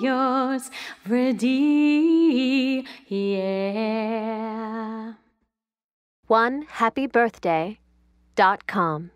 yours, ready, yeah. One happy birthday dot com.